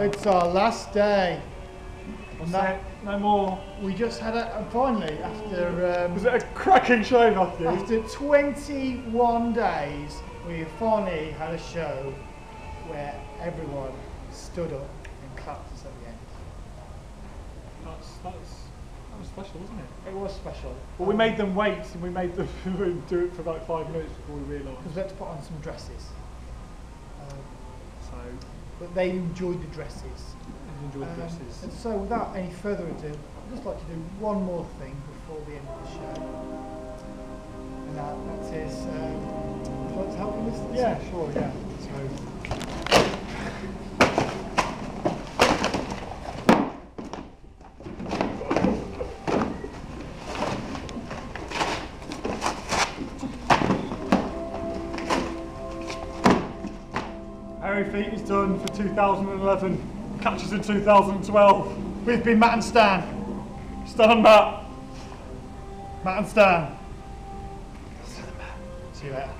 It's our last day. What's No. that? No more. We just had a, and finally, after Was um, it a cracking show, Matthew? after 21 days, we finally had a show where everyone stood up and clapped us at the end. That's, that's, that was special, wasn't it? It was special. Well, we made them wait and we made them do it for about five minutes before we realised. because we had to put on some dresses. Um, but they enjoyed the dresses. Enjoyed the Um, dresses. and so, without any further ado, I'd just like to do one more thing before the end of the show. And that, that is, um, would you like to help me with this? Yeah, sure, yeah. So, Hairy Feet is done for 2011. Catches in 2012. We've been Matt and Stan. Stand Matt. Matt and Stan. See you later.